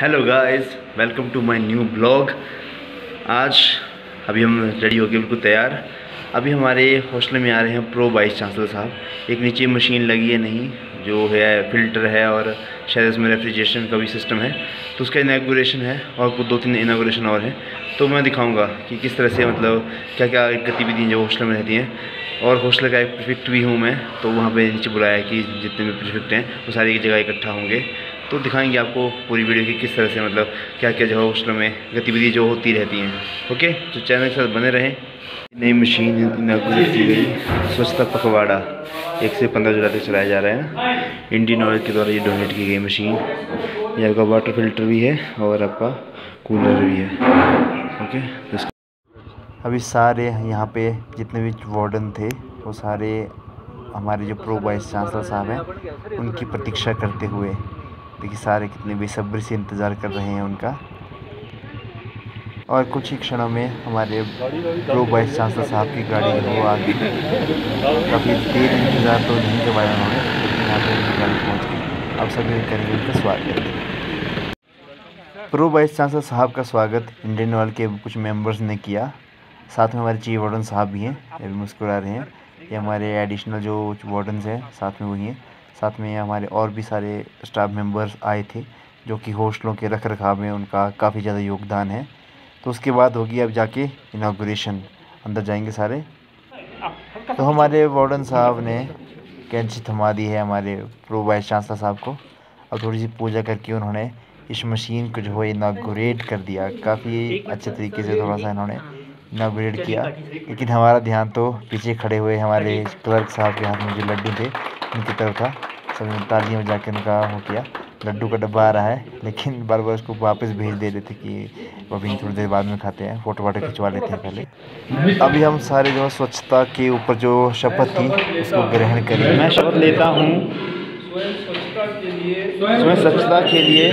Hello guys welcome to my new blog आज अभी हम रेडी हो गए बिल्कुल तैयार। अभी हमारे हॉस्टल में आ रहे हैं प्रो वाइस चांसलर साहब। एक नीचे मशीन लगी है, नहीं, जो है फ़िल्टर है और शायद इसमें रेफ्रिजरेशन का भी सिस्टम है। तो उसका इनाग्रेशन है और कुछ दो तीन इनाग्रेशन और हैं। तो मैं दिखाऊँगा कि किस तरह से मतलब क्या क्या गतिविधियाँ जो हॉस्टल में रहती हैं। और हॉस्टल का एक प्रिफिक्ट भी हूँ मैं तो वहाँ पर नीचे बुलाया कि जितने भी प्रिफिक्ट हैं, वो सारी जगह इकट्ठा होंगे। तो दिखाएँगे आपको पूरी वीडियो की किस तरह से मतलब क्या क्या जो है हॉस्टल में गतिविधि जो होती रहती हैं। ओके? तो चैनल के साथ बने रहें। नई मशीन की गई स्वच्छता पखवाड़ा। एक से पंद्रह जुलाई तक चलाया जा रहा है। इंडियन ऑयल के द्वारा ये डोनेट की गई मशीन। ये आपका वाटर फ़िल्टर भी है और आपका कूलर भी है। ओके? अभी सारे यहाँ पे जितने भी वार्डन थे, वो सारे हमारे जो प्रो वाइस चांसलर साहब हैं, उनकी प्रतीक्षा करते हुए देखिए सारे कितने बेसब्री से इंतज़ार कर रहे हैं उनका। और कुछ ही क्षणों में हमारे प्रो वाइस चांसलर साहब की गाड़ी वो आ गई। काफ़ी देर इंतज़ार तो नहीं करवाया उन्होंने, लेकिन यहाँ पर उनकी गाड़ी पहुँच गई। अब सभी करेंगे उनका स्वागत प्रो वाइस चांसलर साहब का स्वागत इंडियन ऑयल के कुछ मेंबर्स ने किया। साथ में हमारे चीफ वार्डन साहब भी हैं, ये भी मुस्कुरा रहे हैं। ये हमारे एडिशनल जो वार्डन्स हैं, साथ में वही हैं। साथ में हमारे और भी सारे स्टाफ मेंबर्स आए थे, जो कि हॉस्टलों के रख रखाव में उनका काफ़ी ज़्यादा योगदान है। तो उसके बाद होगी अब जाके इनाग्रेशन अंदर जाएँगे सारे। तो हमारे वार्डन साहब ने कैंची थमा दी है हमारे प्रो वाइस चांसलर साहब को। अब थोड़ी सी पूजा करके उन्होंने इस मशीन को जो है इनाग्रेट कर दिया। काफ़ी अच्छे तरीके से थोड़ा सा इन्होंने इनाग्रेट किया लेकिन हमारा ध्यान तो पीछे खड़े हुए हमारे क्लर्क साहब के हाथ में जो लड्डू थे उनकी तरफ़ था। सभी तालियाँ में के उनका हो किया। लड्डू का डब्बा आ रहा है लेकिन बार बार उसको वापस भेज दे रहे थे कि वो अभी थोड़ी देर बाद में खाते हैं फ़ोटो वाटो खिंचवा लेते हैं पहले। अभी हम सारे जो स्वच्छता के ऊपर जो शपथ थी उसको ग्रहण करें मैं शपथ लेता हूँ। स्वयं स्वच्छता के लिए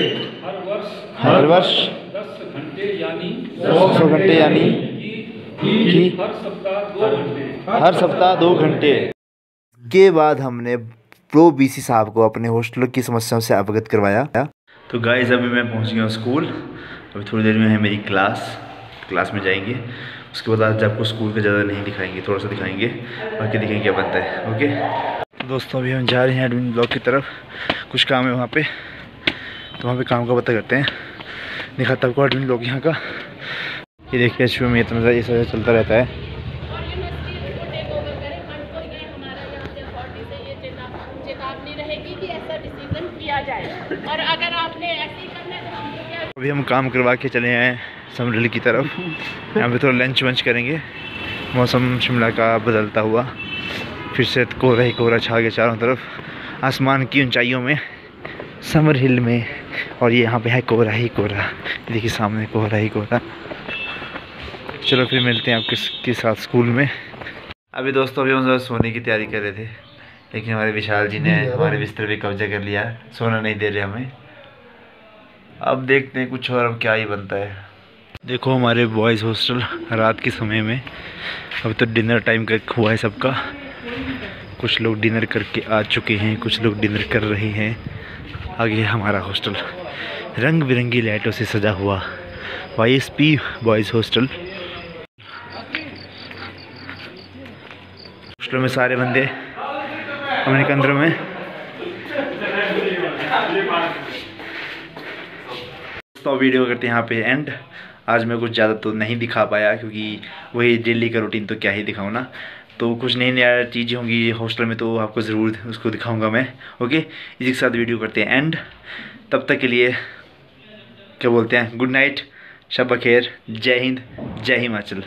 हर वर्ष सौ घंटे यानी कि हर सप्ताह दो घंटे। के बाद हमने प्रो बीसी साहब को अपने हॉस्टल की समस्याओं से अवगत करवाया। तो गाइस अभी मैं पहुँच गया हूँ स्कूल अभी थोड़ी देर में है मेरी क्लास क्लास में जाएँगे। उसके बाद आज आपको स्कूल का ज़्यादा नहीं दिखाएँगे थोड़ा सा दिखाएँगे। बाकी दिखाएँगे क्या बनता है ओके दोस्तों अभी हम जा रहे हैं एडमिन ब्लॉक की तरफ़। कुछ काम है वहाँ पे। तो वहाँ पे काम का पता करते हैं। दिखाता आपको एडमिन ब्लॉक यहाँ का। ये देखिए एच में इतना ज़्यादा ये सब चलता रहता है। अभी हम काम करवा के चले आए समरल की तरफ़। यहाँ पे थोड़ा लंच वंच करेंगे। मौसम शिमला का बदलता हुआ। फिर से कोहरा ही कोहरा छा गया चारों तरफ़। आसमान की ऊंचाइयों में समर हिल में। और ये यहाँ पे है कोहरा ही कोहरा। देखिए सामने कोहरा ही कोहरा। चलो फिर मिलते हैं आपके साथ स्कूल में। अभी दोस्तों अभी हम सोने की तैयारी कर रहे थे लेकिन हमारे विशाल जी ने हमारे बिस्तर पे कब्जा कर लिया। सोना नहीं दे रहे हमें। अब देखते हैं कुछ और अब क्या ही बनता है। देखो हमारे बॉयज़ हॉस्टल रात के समय में। अब तो डिनर टाइम का हुआ है सबका। कुछ लोग डिनर करके आ चुके हैं कुछ लोग डिनर कर रहे हैं। आगे हमारा हॉस्टल रंग बिरंगी लाइटों से सजा हुआ। Y S P boys hostel hostel में सारे बंदे, अपने कंदरों में। तो वीडियो करते हैं यहाँ पे एंड आज मैं कुछ ज़्यादा तो नहीं दिखा पाया, क्योंकि वही डेली का रूटीन तो क्या ही दिखाऊँ ना। तो कुछ नई नया चीज़ें होंगी हॉस्टल में तो आपको ज़रूर उसको दिखाऊँगा मैं ओके इसी के साथ वीडियो करते हैं एंड तब तक के लिए, क्या बोलते हैं? गुड नाइट शब खैर जय हिंद, जय हिमाचल।